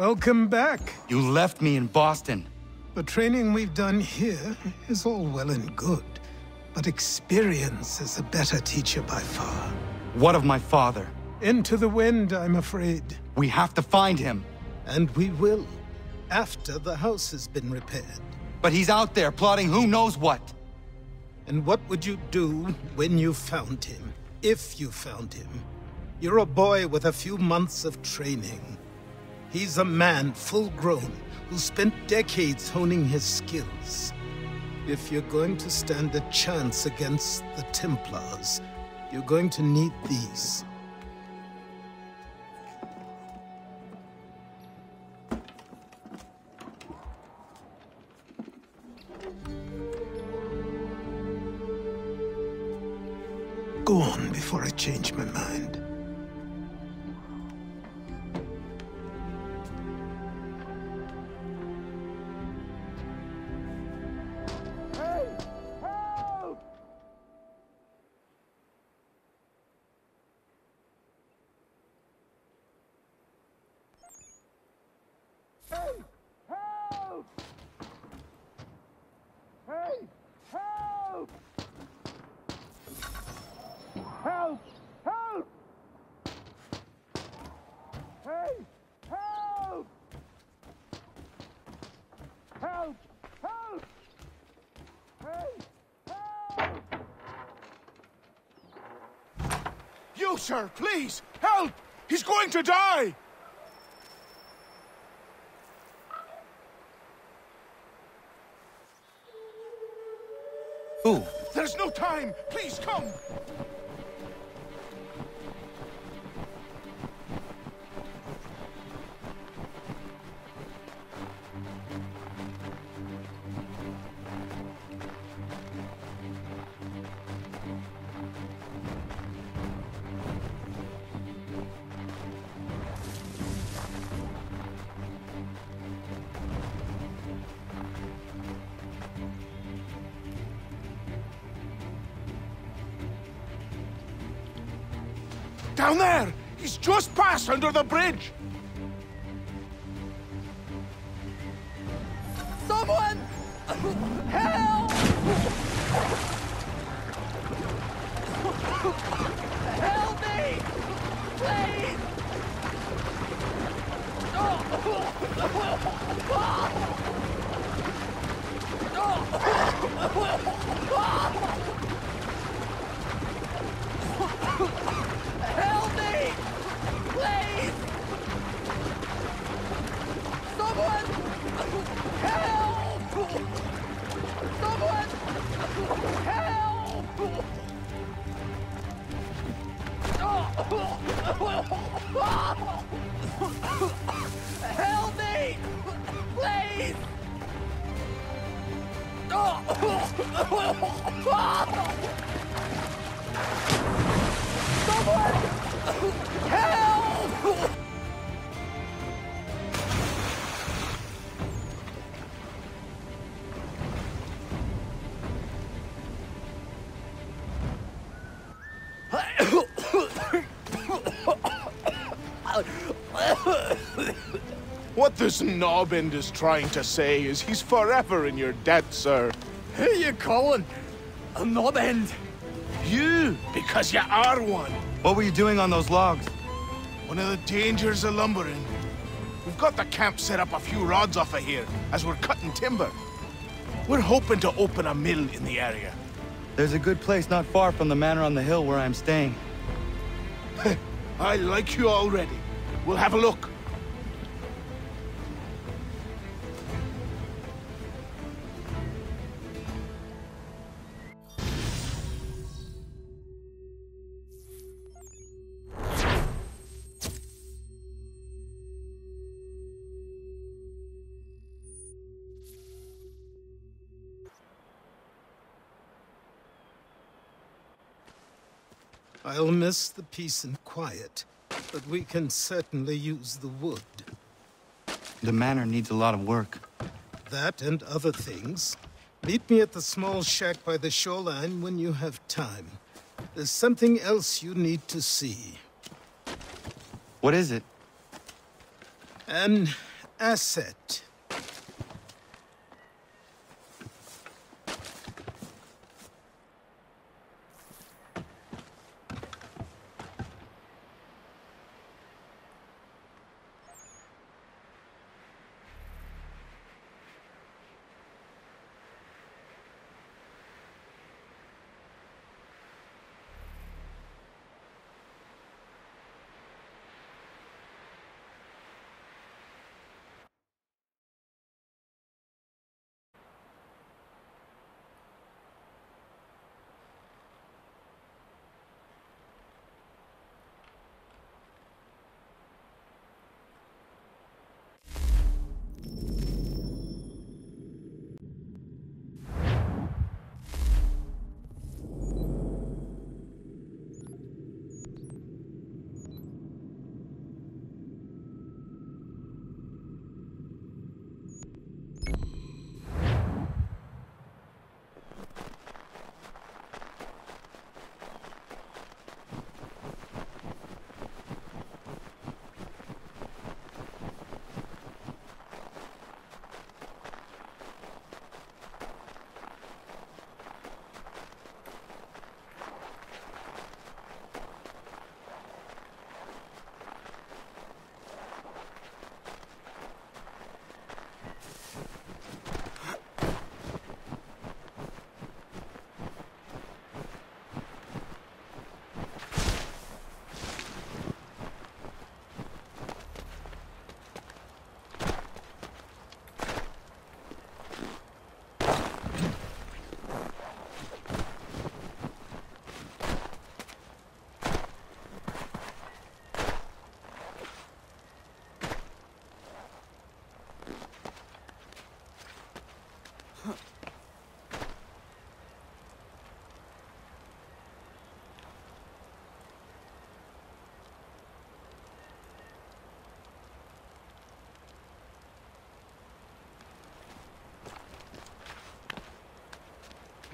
Welcome back. You left me in Boston. The training we've done here is all well and good, but experience is a better teacher by far. What of my father? Into the wind, I'm afraid. We have to find him. And we will, after the house has been repaired. But he's out there plotting who knows what. And what would you do when you found him? If you found him? You're a boy with a few months of training. He's a man full grown who spent decades honing his skills. If you're going to stand a chance against the Templars, you're going to need these. Go on before I change my mind. Please, help! He's going to die! Who? There's no time! Please come! Just passed under the bridge! What this knobbend is trying to say is he's forever in your debt, sir. Who are you calling? A knob end? You, because you are one. What were you doing on those logs? One of the dangers of lumbering. We've got the camp set up a few rods off of here, as we're cutting timber. We're hoping to open a mill in the area. There's a good place not far from the manor on the hill where I'm staying. I like you already. We'll have a look. I'll miss the peace and quiet, but we can certainly use the wood. The manor needs a lot of work. That and other things. Meet me at the small shack by the shoreline when you have time. There's something else you need to see. What is it? An asset.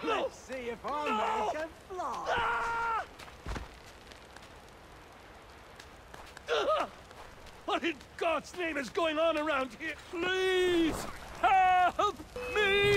Let's see if our man can fly. What ah! in God's name is going on around here? Please help me!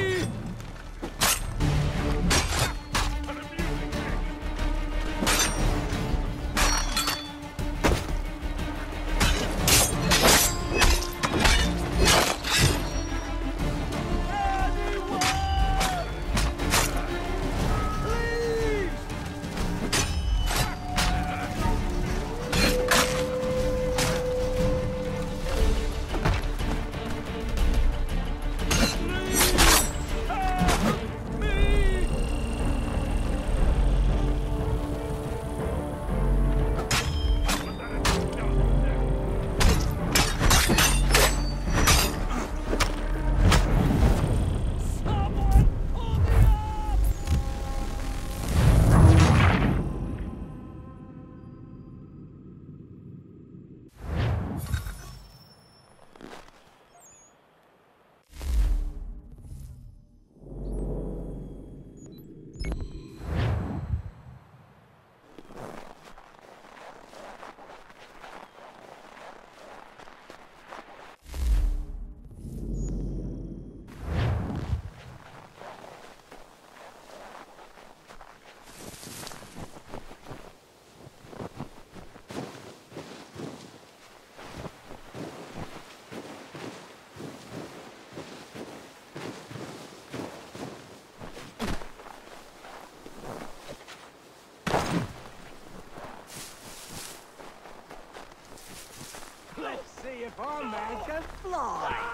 Our man can fly.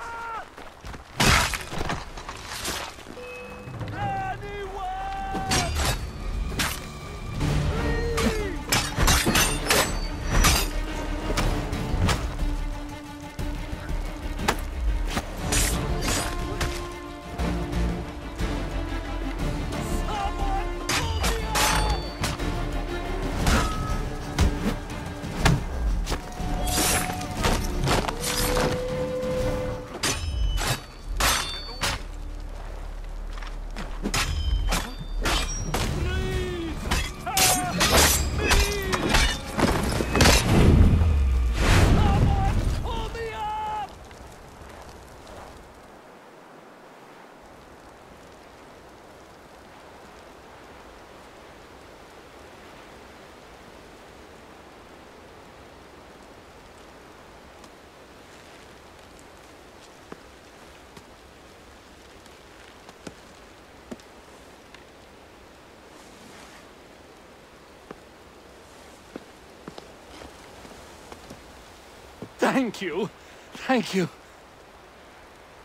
Thank you. Thank you.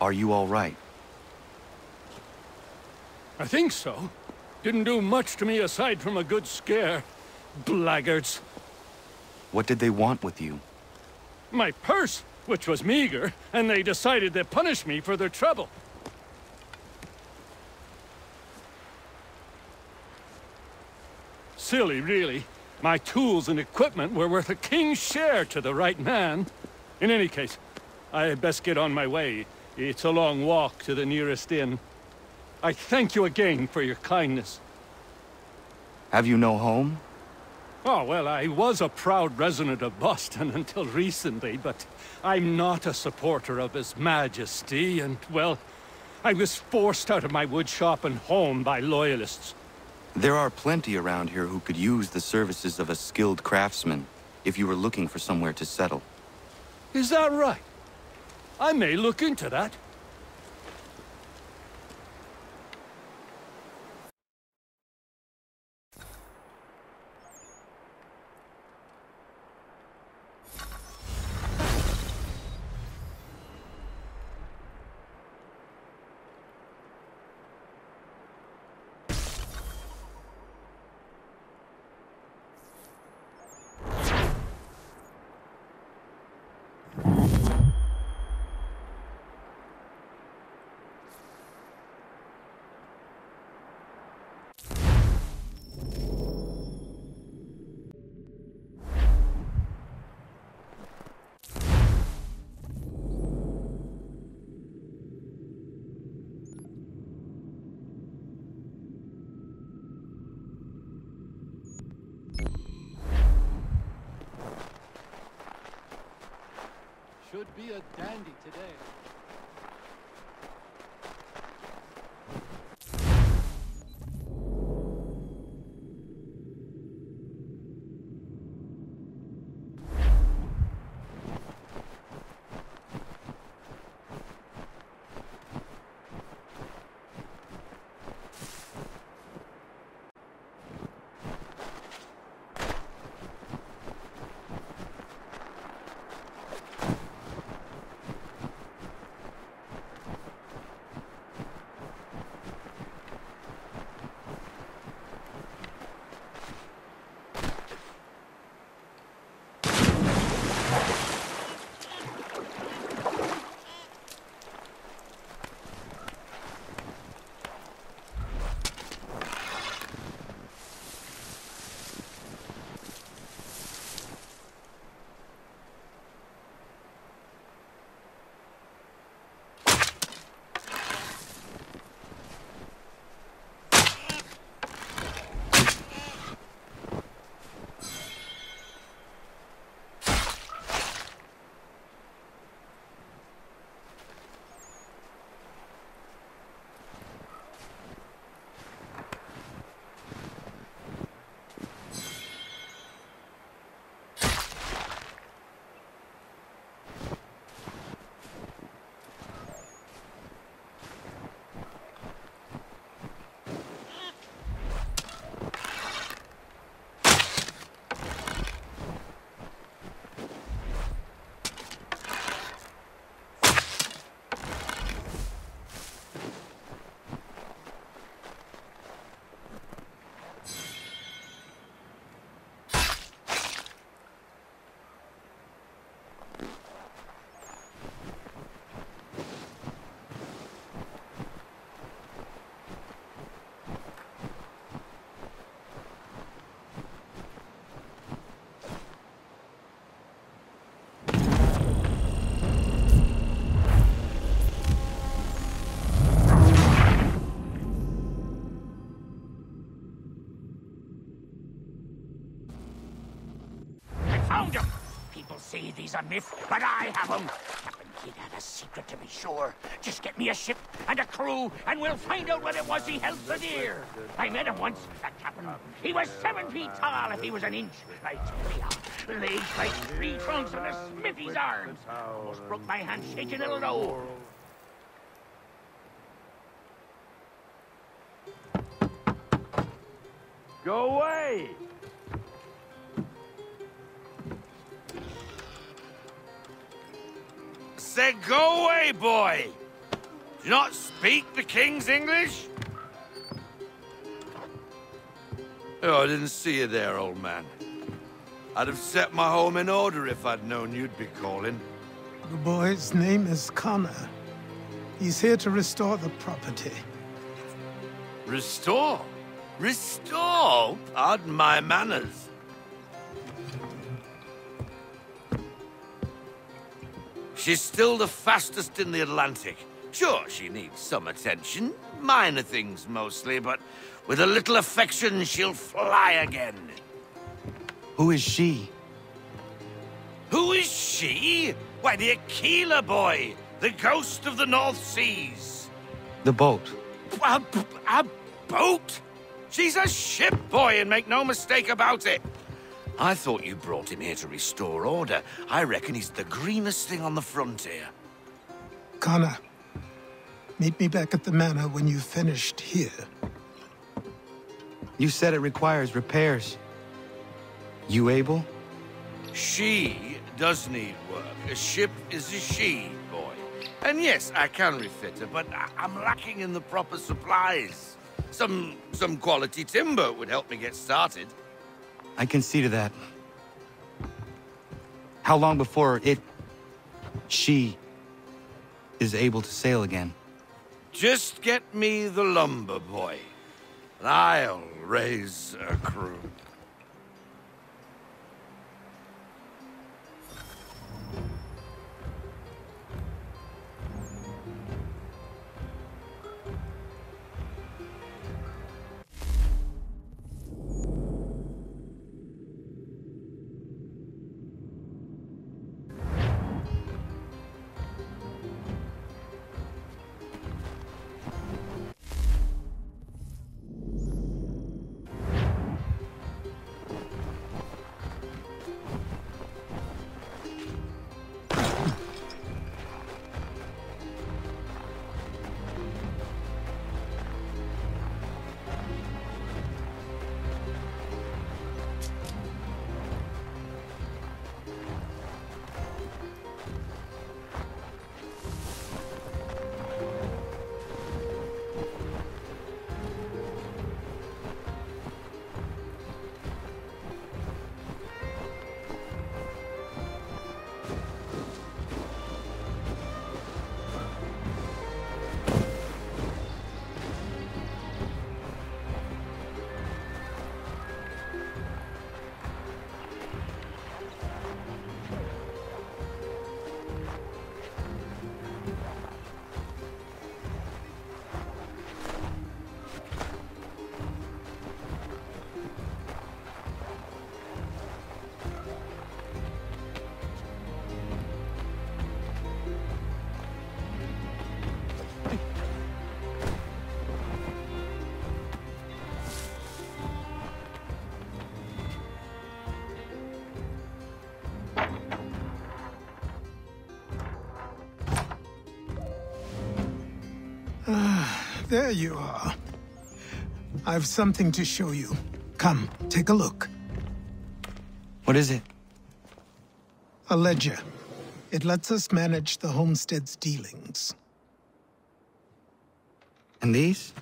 Are you all right? I think so. Didn't do much to me aside from a good scare. Blackguards. What did they want with you? My purse, which was meager, and they decided to punish me for their trouble. Silly, really. My tools and equipment were worth a king's share to the right man. In any case, I had best get on my way. It's a long walk to the nearest inn. I thank you again for your kindness. Have you no home? Oh, well, I was a proud resident of Boston until recently, but I'm not a supporter of His Majesty, and, well, I was forced out of my woodshop and home by Loyalists. There are plenty around here who could use the services of a skilled craftsman, if you were looking for somewhere to settle. Is that right? I may look into that. A dandy today. I have him. Captain Kidd had a secret to be sure. Just get me a ship and a crew, and we'll find out what it was he held so dear. I met him once, that captain. He was seven feet tall if he was an inch. I tell ya, legs like three trunks and a smithy's arms. Almost broke my hand shaking it'll know. Go away! Said go away, boy! Do you not speak the King's English? Oh, I didn't see you there, old man. I'd have set my home in order if I'd known you'd be calling. The boy's name is Connor. He's here to restore the property. Restore? Restore? Pardon my manners. She's still the fastest in the Atlantic. Sure, she needs some attention. Minor things mostly, but with a little affection, she'll fly again. Who is she? Who is she? Why, the Aquila boy, the ghost of the North Seas. The boat. A, a boat? She's a ship boy, and make no mistake about it. I thought you brought him here to restore order. I reckon he's the greenest thing on the frontier. Connor, meet me back at the manor when you've finished here. You said it requires repairs. You able? She does need work. A ship is a she, boy. And yes, I can refit her, but I I'm lacking in the proper supplies. Some some quality timber would help me get started. I can see to that. How long before it... she... is able to sail again? Just get me the lumber, boy. And I'll raise a crew. There you are. I've something to show you. Come, take a look. What is it? A ledger. It lets us manage the homestead's dealings. And these?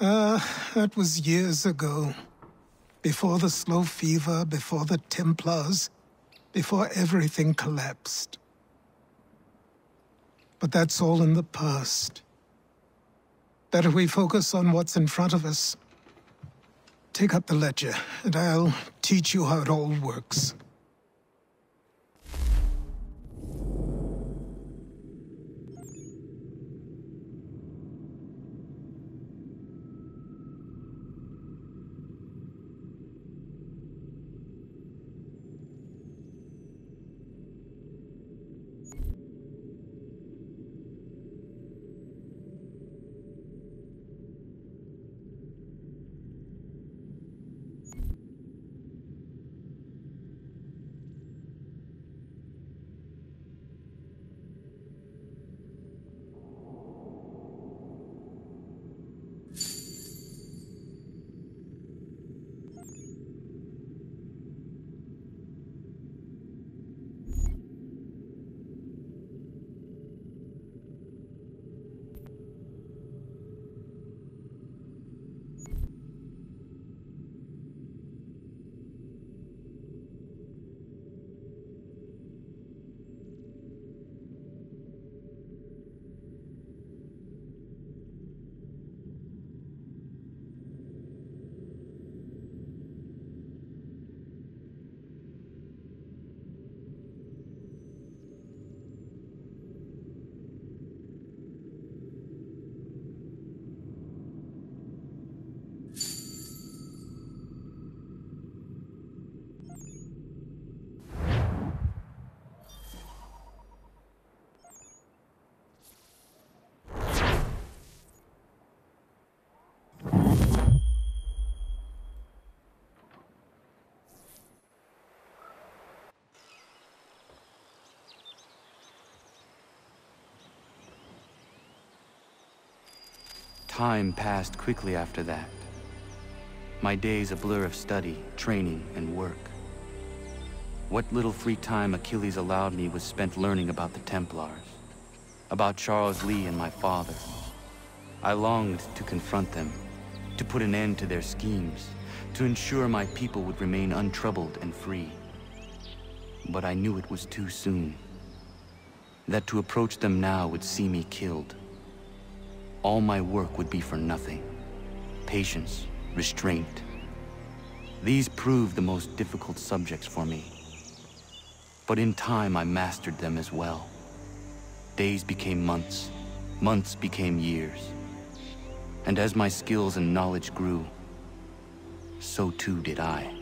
Uh, that was years ago. Before the slow fever, before the Templars, before everything collapsed. But that's all in the past. Better we focus on what's in front of us. Take up the ledger, and I'll teach you how it all works. Time passed quickly after that. My days a blur of study, training, and work. What little free time Achilles allowed me was spent learning about the Templars, about Charles Lee and my father. I longed to confront them, to put an end to their schemes, to ensure my people would remain untroubled and free. But I knew it was too soon. That to approach them now would see me killed. All my work would be for nothing. Patience, restraint. These proved the most difficult subjects for me. But in time I mastered them as well. Days became months, months became years. And as my skills and knowledge grew, so too did I.